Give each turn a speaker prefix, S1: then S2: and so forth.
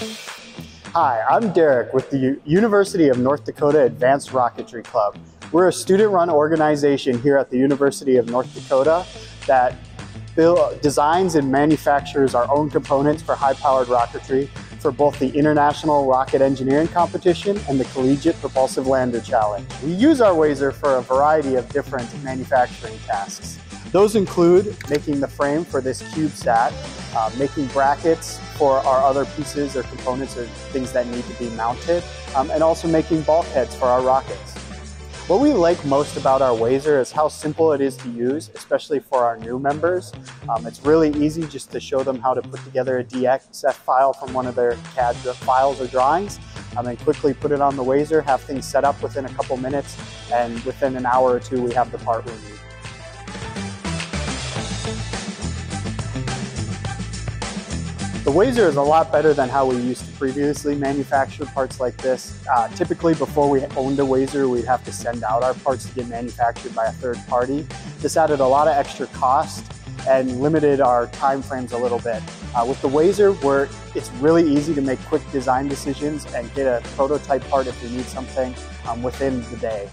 S1: Hi, I'm Derek with the University of North Dakota Advanced Rocketry Club. We're a student-run organization here at the University of North Dakota that build, designs and manufactures our own components for high-powered rocketry for both the International Rocket Engineering Competition and the Collegiate Propulsive Lander Challenge. We use our Wazer for a variety of different manufacturing tasks. Those include making the frame for this CubeSat, uh, making brackets for our other pieces or components or things that need to be mounted, um, and also making bulkheads for our rockets. What we like most about our Wazer is how simple it is to use, especially for our new members. Um, it's really easy just to show them how to put together a DXF file from one of their CAD files or drawings, um, and quickly put it on the Wazer, have things set up within a couple minutes, and within an hour or two we have the part we need. The Wazer is a lot better than how we used to previously manufacture parts like this. Uh, typically, before we owned a Wazer, we'd have to send out our parts to get manufactured by a third party. This added a lot of extra cost and limited our time frames a little bit. Uh, with the Wazer, it's really easy to make quick design decisions and get a prototype part if we need something um, within the day.